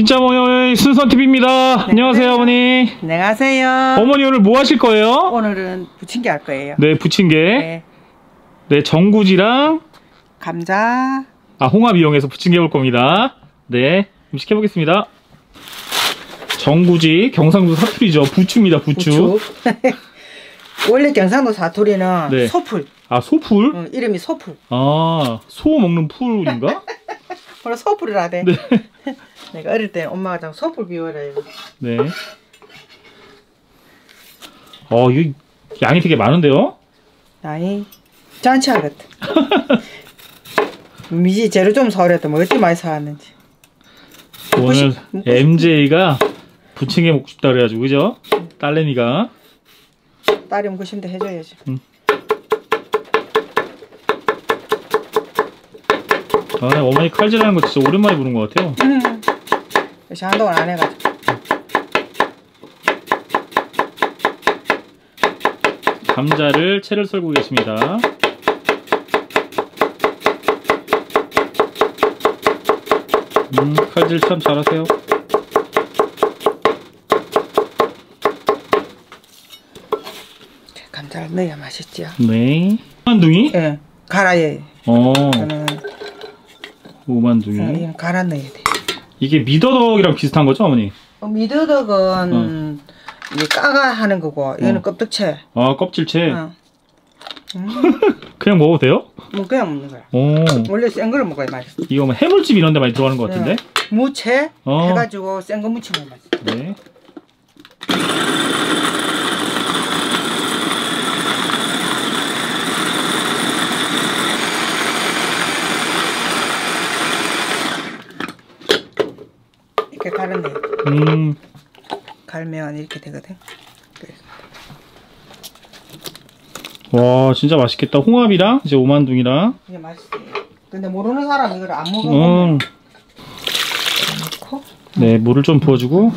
진짜 어머니 순선TV입니다. 안녕하세요, 어머니. 안녕하세요. 어머니 오늘 뭐 하실 거예요? 오늘은 부침개 할 거예요. 네, 부침개. 네, 네. 전구지랑, 감자, 아, 홍합 이용해서 부침개 해볼 겁니다. 네, 음식 해보겠습니다. 전구지, 경상도 사투리죠. 부추입니다, 부추. 부추. 원래 경상도 사투리는 네. 소풀. 아, 소풀? 어, 이름이 소풀. 아, 소 먹는 풀인가? 오늘 소풀이라 돼. 네. 내가 어릴 때 엄마가 자꾸 소풀 비워라요. 네. 어, 이 양이 되게 많은데요? 아니 잔치 하겠다. 미지 재료 좀 사오랬다. 뭐 어찌 많이 사왔는지. 오늘 MJ가 부침개 먹고 싶다 그래가지고, 그죠? 딸내미가. 딸이 먹고 싶은데 해줘야지. 아, 어머니 칼질하는 거 진짜 오랜만에 보는 것 같아요. 음. 역시 한동안 안 해가지고. 감자를 채를 썰고 계십니다. 음, 칼질 참 잘하세요. 감자를 넣어야 맛있지요. 네. 오만둥이? 예. 갈아야 어, 저는 오만둥이. 어, 이건 갈아 넣어야 돼. 이게 미더덕이랑 비슷한 거죠, 어머니? 어, 미더덕은 이게 까가 하는 거고 이거는 어. 껍데채. 아, 껍질채. 어. 음, 그냥 먹어도 돼요? 뭐 그냥 먹는 거야. 오, 원래 센 거를 먹어야 맛있어. 이거 뭐 해물집 이런 데 많이 들어가는 것 같은데? 네. 무채 어. 해가지고 센 거 무치면 맛있어. 네. 갈았네. 음, 갈면 이렇게 되거든. 와, 진짜 맛있겠다. 홍합이랑 이제 오만둥이랑. 이게 맛있어. 근데 모르는 사람 이걸 안 먹으면 음, 넣고 네, 물을 좀 부어주고.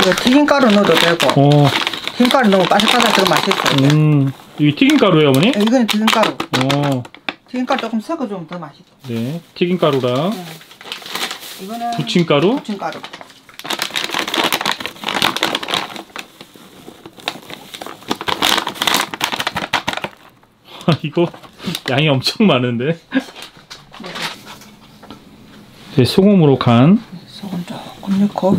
이거 튀김가루 넣어도 되고 어, 튀김가루 넣으면 바삭바삭 더 맛있어. 음, 이게 튀김가루예요, 어머니? 이거는 튀김가루. 어, 튀김가루 조금 섞어 주면 더 맛있어. 네, 튀김가루랑 이거는 부침가루. 부침가루. 이거 양이 엄청 많은데. 네, 소금으로 간물 소금 조금 넣고.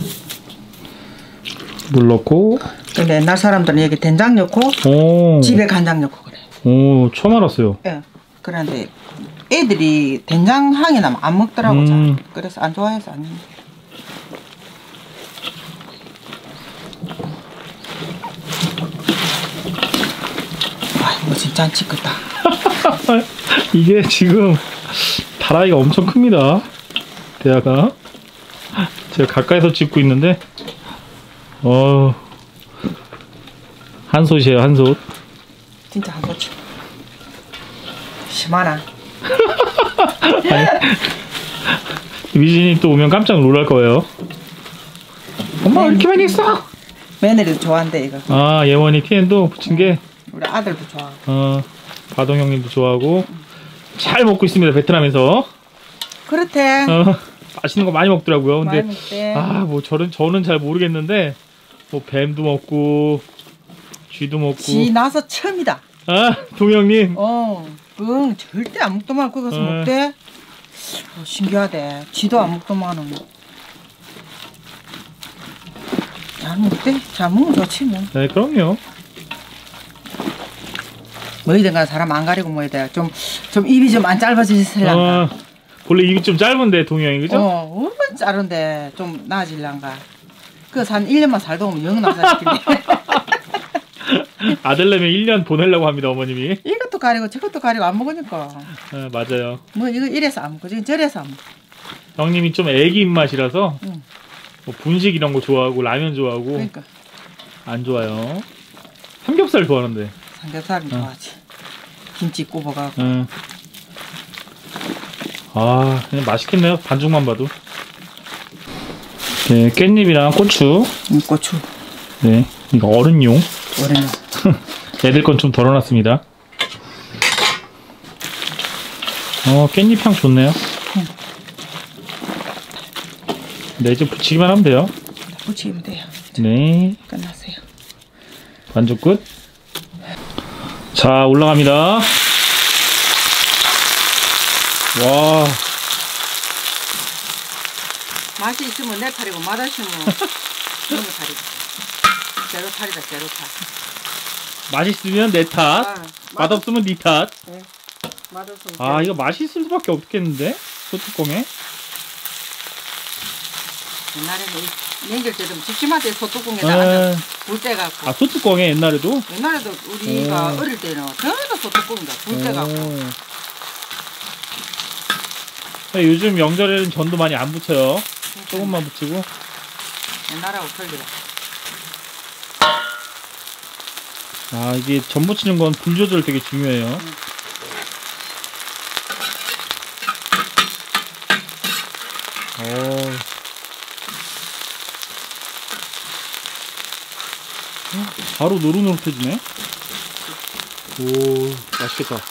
넣고. 근데 옛날 사람들은 여기 된장 넣고 오, 집에 간장 넣고 그래. 오, 처음 알았어요. 예. 그런데 애들이 된장 향이 나면 안 먹더라고. 음. 잘. 그래서 안 좋아해서 안 먹는. 아이고 진짜 안 찍겠다. 이게 지금 다라이가 엄청 큽니다. 대야가. 제가 가까이서 찍고 있는데, 어, 한 솥이에요, 한 솥. 진짜 안 좋지. 심하나. 미진이 또 오면 깜짝 놀랄 거예요. 엄마 왜 이렇게 많이 했어? 며느리도 좋아한대 이거. 아, 예원이 TN도 붙인 게, 우리 아들도 좋아하고. 어, 바동 형님도 좋아하고, 잘 먹고 있습니다, 베트남에서. 그렇대. 어, 맛있는 거 많이 먹더라고요. 많이 근데, 먹대. 아, 뭐, 저는, 저는 잘 모르겠는데, 뭐, 뱀도 먹고, 쥐도 먹고. 지 나서 처음이다. 아, 동영님. 어, 응, 절대 안 먹더만 그거 가서 어. 먹대. 어, 신기하대. 지도 안 먹더만은. 잘 먹대. 잘 먹으면 좋지 뭐. 네, 그럼요. 뭐이든가 사람 안 가리고 뭐이든 좀, 좀 입이 좀 안 짧아지실란가. 어, 원래 입이 좀 짧은데, 동영이, 그죠? 어, 얼마나 자른데 좀 나아질란가. 그래서 한 1년만 살다 오면 영 나사시킨대. 아들내미 1년 보내려고 합니다, 어머님이. 이것도 가리고 저것도 가리고 안 먹으니까. 어, 맞아요. 뭐 이거 이래서 안 먹고 저기 저래서 안 먹고. 형님이 좀 애기 입맛이라서, 응. 뭐 분식 이런 거 좋아하고, 라면 좋아하고, 그러니까 안 좋아요. 삼겹살 좋아하는데. 삼겹살은 좋아하지. 김치 굽어가고. 응. 아, 그냥 맛있겠네요. 반죽만 봐도. 네, 깻잎이랑 고추. 음, 고추. 네, 이거 어른용. 올해는 애들 건 좀 덜어놨습니다. 어, 깻잎 향 좋네요. 네, 이제 붙이기만 하면 돼요. 붙이면 돼요. 네, 끝났어요. 반죽 끝. 자, 올라갑니다. 와, 맛이 있으면 내 탈이고 맛없으면 너무 탈이고. 제로 탈이다 제로 탈. 맛있으면 내 탓, 아, 맛없으면 네 탓. 맛없으면. 아, 이거 맛있을 수밖에 없겠는데? 소뚜껑에? 옛날에는 이 냉길 때도 집집마다 소뚜껑에다 앉아 아, 불 때 갖고. 아, 소뚜껑에 옛날에도? 옛날에도 우리가 오. 어릴 때는 전부 소뚜껑이다 불 때 갖고. 오. 네, 요즘 명절에는 전도 많이 안 붙여요. 조금만 붙이고. 옛날하고 틀리다. 아, 이게 전 붙이는 건 불 조절 되게 중요해요. 오. 바로 노릇노릇해지네. 오, 맛있겠다.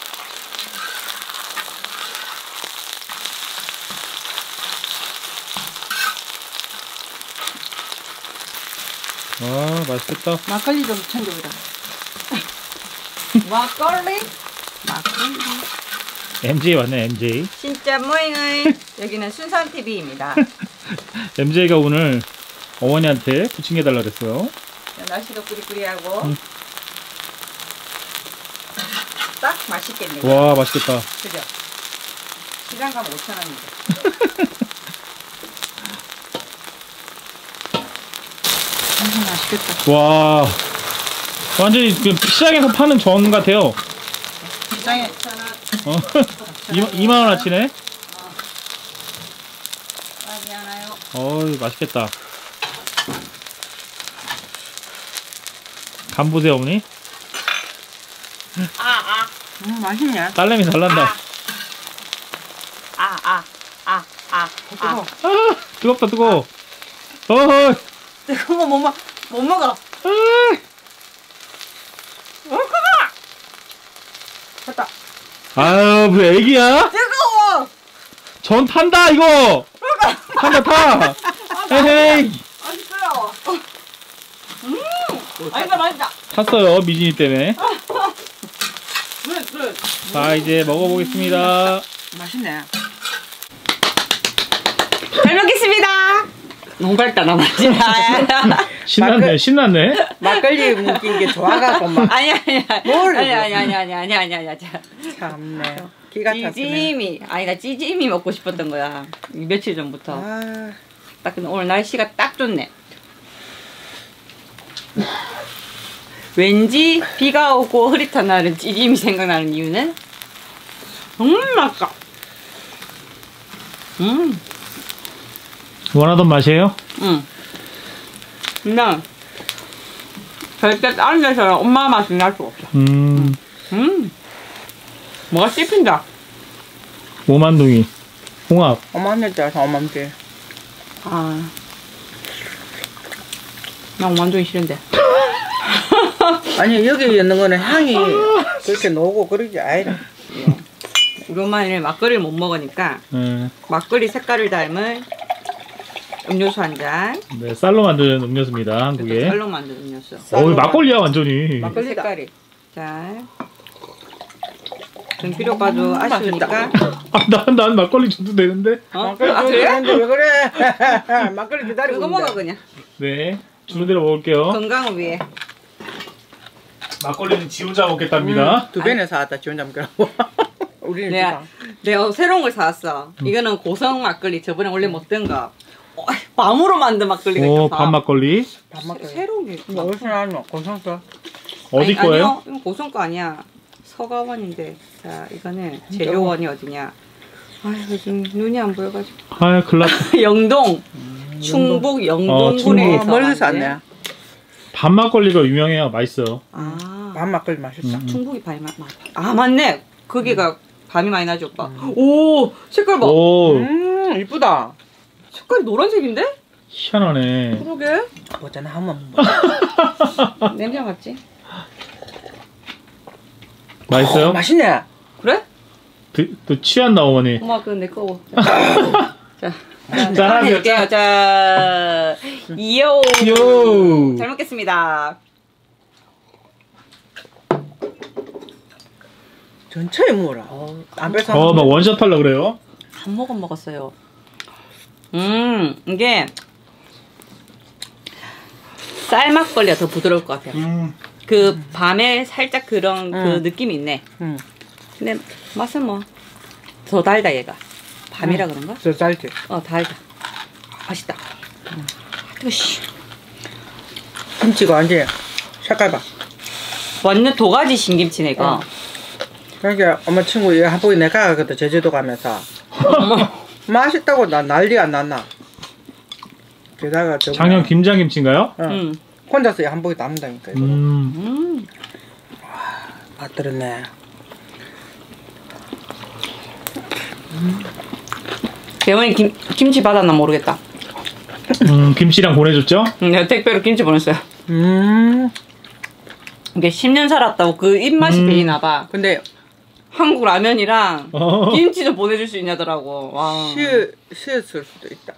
아, 맛있겠다. 막걸리 좀 챙겨보자. 막걸리? 막걸리. MJ 왔네, MJ. 진짜 모잉의 여기는 순산 TV입니다. MJ가 오늘 어머니한테 부침개 달라 그랬어요. 날씨도 꾸리꾸리하고 음. 딱 맛있겠네요. 와, 맛있겠다. 그죠? 시장 가면 5천 원인데. 음, 맛있겠다. 와, 완전히 그 시장에서 파는 전 같아요. 시장에 5천 원. 어, 2 만 원 아치네. 아 미안해요. 어우, 맛있겠다. 간 보세요, 어머니. 아 아 음, 맛있네. 딸내미 잘 난다. 아 아 아 아. 뜨거. 아. 아, 뜨겁다, 뜨거워. 어허, 뜨거운 거못 먹, 못 먹어. 아, 됐다. 아유, 뭐 애기야? 뜨거워. 전 탄다, 이거! 탄다, 타! 헤헤이! 맛있어요. 음. 맛있다 맛있다. 탔어요, 미진이 때문에. 그래 그래. 자, 이제 먹어보겠습니다. 맛있네. 잘 먹겠습니다. 너무 밝다 나 맛있다. 신났네, 신났네. 막걸리 묵힌 게 좋아갖고 막. 아니 아니 뭘? 아니 아니 아니 아니 아니 아니 아니 자 참네. 기가 찼네. 찌짐이 아니 나 찌짐이 먹고 싶었던 거야. 이 며칠 전부터. 아, 딱 근데 오늘 날씨가 딱 좋네. 왠지 비가 오고 흐릿한 날은 찌짐이 생각나는 이유는? 음 맛있다 음 원하던 맛이에요? 응. 그냥 절대 다른 데서 엄마 맛이 날 수 없어. 음, 음. 뭐가 씹힌다. 오만둥이, 홍합. 때 어맘때. 아. 난 완전히 싫은데. 아니 여기 있는 거는 향이 그렇게 녹고 그러지 아니라. 우리 엄마는 막걸리를 못 먹으니까 네, 막걸리 색깔을 닮은 음료수 한 잔. 네, 쌀로 만드는 음료수입니다, 한국에. 쌀로 만든 음료수. 어이, 막걸리야, 완전히. 막- 그 색깔이. 자. 좀 필요가도 아쉬우니까. 아, 난, 난 막걸리 줘도 되는데? 어? 막걸리 아, 그래? 왜 그래? 막걸리 기다리고 그거. 먹어 그냥. 네, 주는 대로 먹을게요. 건강을 위해. 막걸리는 지 혼자 먹겠답니다. 두 배는 사왔다 지 혼자 먹으라고. 우리는 내가, 내가 새로운 걸 사왔어. 이거는 고성 막걸리. 저번에 원래 먹던 거. 어, 밤으로 만든 막걸리가 오, 있어. 밥 막걸리. 밥 먹어요. 새로운 게 있어. 나왔노? 고성서. 어디 아니, 거예요? 아니요. 이건 고성 거 아니야. 서가원인데. 자, 이거는 재료원이 어디냐. 아, 요즘 눈이 안 보여가지고. 아, 났다. 영동. 충북 어, 영동군에서 충북. 멀리서 만든- 왔네. 밥 막걸리가 유명해요. 맛있어요. 아, 밥 막걸리 맛있다. 음. 충북이 밤이 많. 아 맞네. 거기가 밤이 많이 나지 오빠. 오 색깔 봐. 오, 음 이쁘다. 색깔이 노란색인데? 희한하네. 그러게. 나 한번 먹어. 냄새 맡지? 맛있어요? 맛있네. 그래? 드- 또 취한다, 어머니. 엄마 그거 내 거고. 자, 짠, 해줄게요. 자, 요. 요. 잘 먹겠습니다. 전체에 먹어라. 안 뺏어. 어, 막 원샷 하려 그래요. 한 모금 먹었어요. 음, 이게 쌀 막걸리가 더 부드러울 것 같아요. 음. 그 밤에 살짝 그런 그 음. 느낌이 있네. 응. 근데 맛은 뭐 더 달다 얘가. 밤이라 그런가? 저 쌀지. 어 달다. 맛있다. 음. 으씨. 김치가 완전 색깔 봐. 완전 도가지 신김치네 이거. 어. 그러니까 엄마 친구 얘 한복이 내가 가거든 제주도 가면서 맛있다고 나 난리 안 났나. 게다가 저 작년 김장김치인가요? 어. 음. 혼자서 한복이 남는다니까 이거. 음. 음. 맛 들었네. 대원이 김 김치 받았나 모르겠다. 음, 김치랑 보내줬죠? 음, 내가 택배로 김치 보냈어요. 음. 이게 10년 살았다고 그 입맛이 음. 배이나 봐. 근데 한국 라면이랑 어. 김치 좀 보내줄 수 있냐더라고. 와. 쉬 쉬었을 수도 있다.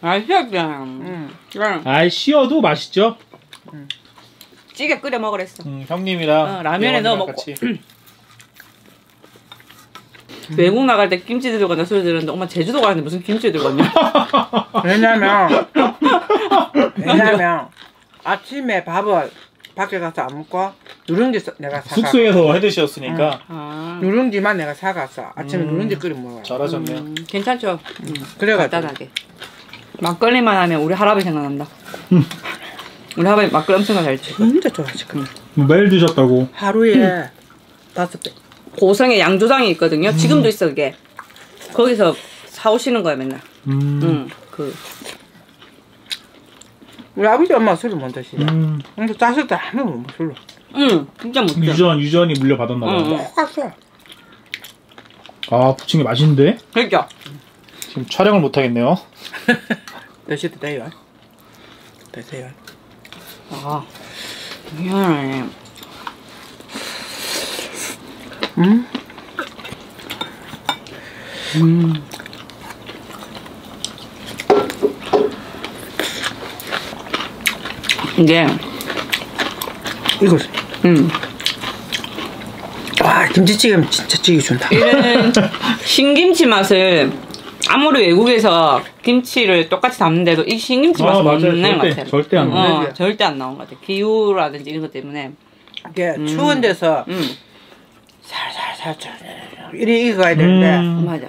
아. 음. 그냥 아이, 쉬어도 맛있죠? 찌개 끓여 먹으랬어. 음, 형님이랑. 어, 라면에 넣어 먹고. 같이. 외국 나갈 때 김치 들어간다 소리 들었는데 엄마 제주도 가는데 무슨 김치 들어갔냐? 왜냐면 왜냐면 아침에 밥을 밖에 가서 안 먹고 누룽지 써- 내가 사가. 숙소에서 해드셨으니까. 아, 누룽지만 내가 사갔어. 아침에 음. 누룽지 끓여 먹어요. 잘하셨네요. 음, 괜찮죠? 음, 그래가지고 간단하게. 막걸리만 하면 우리 할아버지 생각난다. 음. 우리 할아버지 막걸리 엄청 잘 치. 진짜 좋아하지. 그 매일 드셨다고. 하루에 다섯 배. 고성에 양조장이 있거든요. 지금도 있어 그게. 거기서 사오시는 거야 맨날. 음. 응. 그 우리 아버지 엄마 술을 못 드시. 음. 근데 자식들 아무 못 술로. 응, 진짜 못해. 유전, 유전이 물려받았나봐요. 응, 응. 아, 부침개 맛있는데? 그러니까. 지금 촬영을 못 하겠네요. 드셔도 돼요. 드세요. 아, 미안해. 음? 음. 이게, 이거. 음, 와 김치찌개면 진짜 찌개 준다. 이런 신김치 맛을 아무리 외국에서 김치를 똑같이 담는데도 이 신김치 아, 맛은 맞아요. 없는 것 절대, 같아요. 절대 안 어, 나요. 절대 안 나온 것 같아요. 기후라든지 이런 것 때문에. 이게 음. 추운 데서 음, 살살살 이리 익어야 되는데 음. 맞아.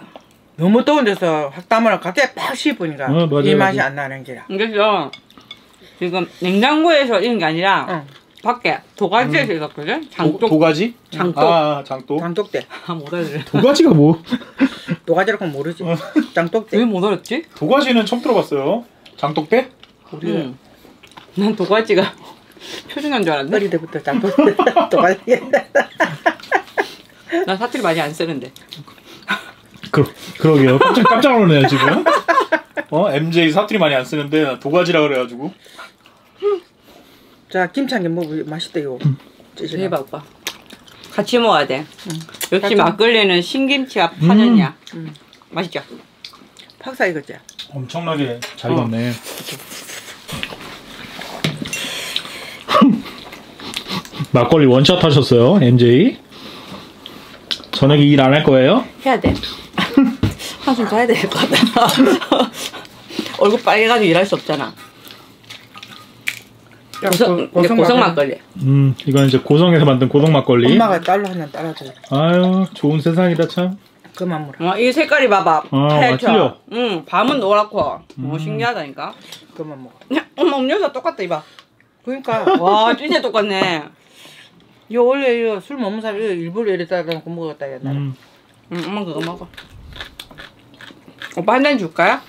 너무 더운 데서 확담을 갑자기 팍 씹으니까 어, 맞아요, 이 맛이 맞아요. 안 나는 게라. 그래서 지금 냉장고에서 이런 게 아니라 응. 밖에 도가지에서 익었거든? 도, 장독. 도가지? 장독. 아, 장독. 장독대. 아, 못 알아들어. 도가지가 뭐? 도가지라고 모르지. 장독대. 왜못 알았지? 도가지는 처음 들어봤어요. 장독대? 우리가 응. 난 도가지가 표준어인 줄 알았네. 어릴 때부터 장독대. 도가지. 난 사투리 많이 안 쓰는데. 그러, 그러게요. 깜짝, 깜짝 놀라네요, 지금. 어? MJ 사투리 많이 안 쓰는데, 나 도가지라 그래가지고. 자 김창게 먹으 맛있다 이거. 찌질하고. 대박 오빠. 같이 먹어야 돼. 역시 같이 막걸리는 신김치와 파전이야. 음. 맛있죠? 팍사 익었지. 엄청나게 잘 어. 익었네. 막걸리 원샷 하셨어요, MJ. 저녁에 일 안 할 거예요? 해야 돼. 한숨 자야 될 것 같아. 얼굴 빨개가지고 일할 수 없잖아. 고성, 고- 고성 고성 막걸리. 막걸리. 음, 이건 이제 고성에서 만든 고성 막걸리. 엄마가 딸로 한잔 따라줘. 아유, 좋은 세상이다, 참. 그만 물어. 어, 이 색깔이 봐봐. 아, 하얗죠? 틀려. 응, 밤은 노랗고. 음. 뭐 신기하다니까. 그만 먹어. 엄마 음료수 똑같다, 이봐. 그러니까 와, 진짜 똑같네. 이거 원래 이거 술 먹는 사람 이거 일부러 이랬다 놓고 먹었다 옛날에. 음, 응, 엄마 그거 먹어. 오빠 한 잔 줄까요?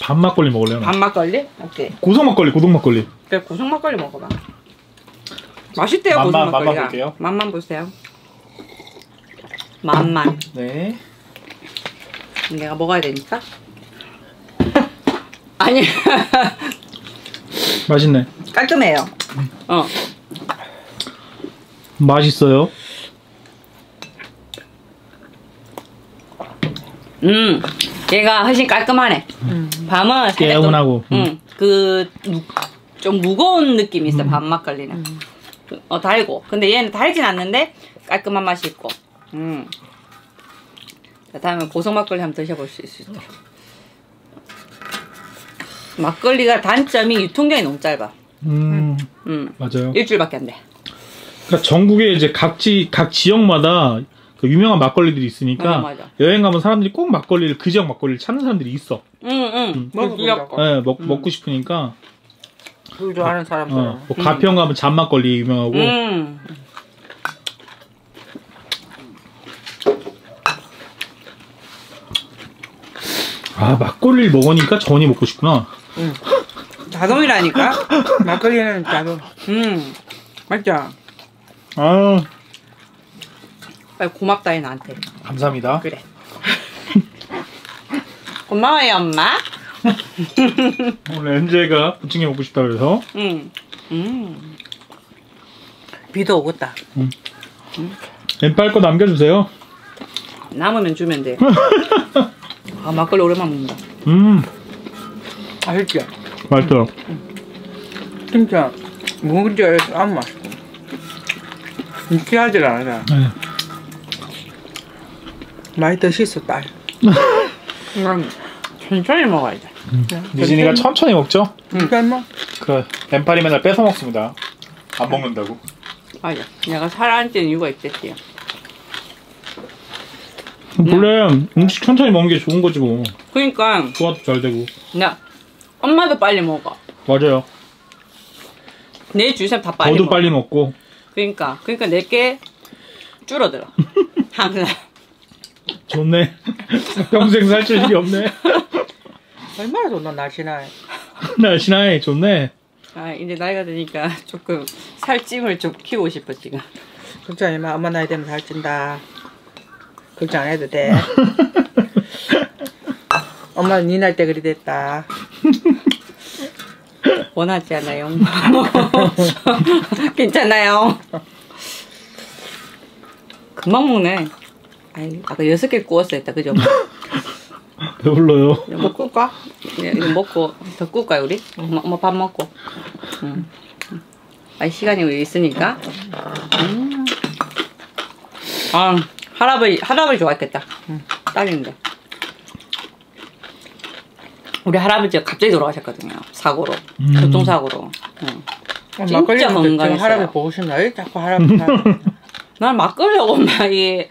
밥 막걸리 먹을래요? 나? 밥 막걸리? 오케이. 고성 막걸리, 고동 막걸리. 그래, 고성 막걸리 먹어봐. 맛있대요, 맛만- 고성 맛만 막걸리가. 볼게요. 맛만 보세요. 맛만. 네. 내가 먹어야 되니까. 아니, 맛있네. 깔끔해요. 어. 맛있어요. 음, 얘가 훨씬 깔끔하네. 음. 밤은 살짝 좀- 개운하고. 음. 응. 그, 무- 좀 무거운 느낌이 있어, 밤 막걸리는. 그, 어, 달고. 근데 얘는 달진 않는데 깔끔한 맛이 있고. 음. 자, 다음에 고성 막걸리 한번 드셔볼 수 있을 때. 막걸리가 단점이 유통기한이 너무 짧아. 음, 음. 맞아요. 일주일밖에 안 돼. 그러니까 전국에 이제 각지 각 지역마다 그 유명한 막걸리들이 있으니까 어, 맞아. 여행 가면 사람들이 꼭 막걸리를 그 지역 막걸리를 찾는 사람들이 있어. 응, 응. 먹어보려고. 예, 먹 먹고 싶으니까. 술 좋아하는 사람들은. 어, 뭐 가평 가면 잔막걸리 유명하고. 음. 아 막걸리를 먹으니까 전이 먹고 싶구나. 자동이라니까? 막걸리는 자동. 음. 맞죠? 아 빨리 고맙다, 해, 나한테. 감사합니다. 그래. 고마워요, 엄마. 오늘 엔젤가 부침개 먹고 싶다 그래서 음. 음. 비도 오겠다. 엠빨 거 남겨주세요. 남으면 주면 돼. 아, 막걸리 오랜만에 먹는다. 음 알죠? 맛있어. 진짜 묵은지 아무 맛있고. 느끼하지 않아. 네. 많이 드시어 딸. 이건 천천히 먹어야 돼. 미진이가 천천히 먹죠. 그러니까 뭐그 엠빨이 맨날 뺏어 먹습니다. 안 먹는다고. 맞아. 내가 살아앉은 이유가 있댔지. 원래 음식 천천히 먹는 게 좋은 거지 뭐. 그러니까 소화도 잘 되고. 나 엄마도 빨리 먹어. 맞아요. 내 주변 다 빨리 저도 먹어. 빨리 먹고. 그러니까 그러니까 내게 줄어들어. 항상. 좋네. 평생 살찔 일이 없네. 얼마나 좋나 날씨나. 날씬하게 좋네. 아 이제 나이가 드니까 조금 살찜을 좀 키우고 싶어 지금. 걱정하지 마. 엄마 나이 되면 살찐다. 걱정 안 해도 돼. 엄마 네 나이 때 그리 됐다. 원하지 않아요. 괜찮아요. 금방 먹네. 아이, 아까 여섯 개 구웠어 했다, 그죠? 배불러요. 이거 먹고 가? 이거 먹고 더 구울까요, 우리? 엄마, 엄마 밥 먹고. 응. 아, 시간이 우리 있으니까. 음. 아, 할아버지, 할아버지 좋아했겠다. 딸인데. 우리 할아버지가 갑자기 돌아가셨거든요. 사고로. 음. 교통사고로. 응. 진짜 막걸리 먹을 때 건강했어요. 할아버지 보고 싶나? 왜 자꾸 할아버지. 난 막걸리하고 막 이,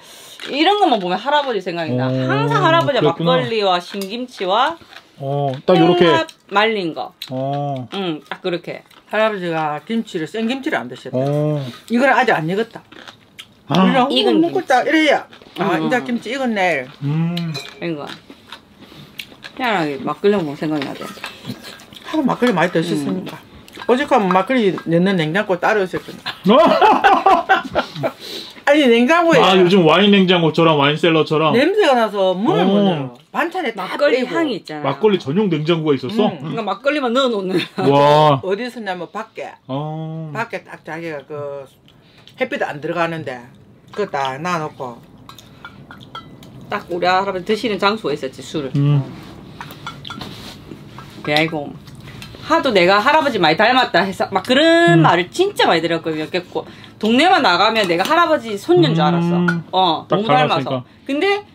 이런 것만 보면 할아버지 생각이 나. 오, 항상 할아버지가 그랬구나. 막걸리와 신김치와 어, 딱 요렇게. 말린 거. 어, 응, 딱 그렇게. 할아버지가 김치를 생김치를 안 드셨다. 어. 이건 아직 안 익었다. 아, 익은 먹고 딱 이래야. 아, 음. 이제 김치 익었네. 음. 이런 거. 희한하게 막걸리 먹으면 생각이 나대. 하도 막걸리 많이 드셨으니까. 어저께 막걸리 넣는 냉장고 따로 있었거든. 아니 냉장고에 아, 요즘 와인 냉장고처럼 와인셀러처럼 냄새가 나서 문을 못 어. 열어. 반찬에 다 막걸리 빼고. 향이 있잖아. 막걸리 전용 냉장고가 있었어? 음. 그러니까 막걸리만 넣어 놓는. 와. 어디서 냐면 밖에 어. 밖에 딱 자기가 그 햇빛 안 들어가는데 그거 딱 놔놓고 딱 우리 할아버지 드시는 장소에 있었지, 술을. 음. 그래, 이고 하도 내가 할아버지 많이 닮았다 해서 막 그런 음. 말을 진짜 많이 들었거든요. 그래갖고 동네만 나가면 내가 할아버지 손녀인 줄 알았어. 음. 어, 딱 너무 닮아서. 근데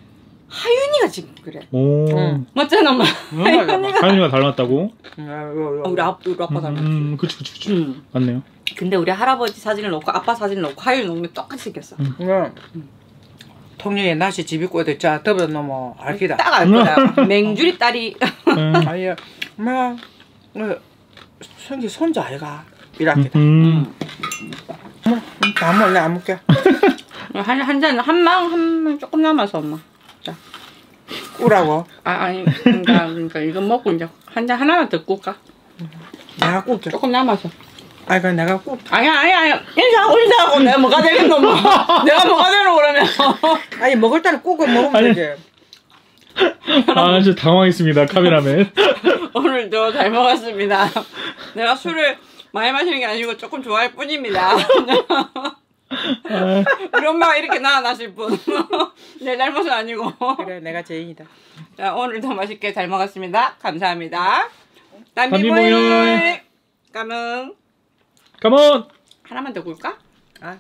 하윤이가 지금 그래. 오. 응. 맞잖아, 엄마. 응, 하윤이가. 하윤이가 닮았다고? 음. 어, 우리, 아, 우리 아빠 닮았지. 음, 그치, 그치, 그치. 음. 맞네요. 근데 우리 할아버지 사진을 놓고 아빠 사진을 놓고 하윤이 놓으면 똑같이 생겼어. 응. 통영에 날씨 집 있고 어디 자 더블 넘어 알기다. 딱 알 거야. 맹주리 딸이. 음. 아니 엄마 어, 성기 손자 아이가 이렇게. 음. 다 먹을래 안 먹게. 한, 한 잔, 한 망, 한망 조금 남아서, 엄마. 자. 우라고. 아, 아니, 그러니까, 그러니까 이거 먹고 이제 한 잔 하나만 더 꿀까? 내가 꿀게. 조금 남아서. 아이 그 내가 꿀. 아니야, 아니야, 아니야. 인사하고, 인사하고 내가 뭐가 되겠노, 뭐. 내가 뭐가 되노, 그러면. 아니 먹을 때는 꿀고 먹으면. 되지. 아, 진짜 당황했습니다, 카메라맨. 오늘도 잘 먹었습니다. 내가 술을 많이 마시는 게 아니고 조금 좋아할 뿐입니다. 우리 엄마가 이렇게 낳아놨을 뿐. 내 잘못은 아니고. 그래 내가 죄인이다. 자, 오늘도 맛있게 잘 먹었습니다. 감사합니다. 모임. 까면 컴온! 하나만 더 굴까? 아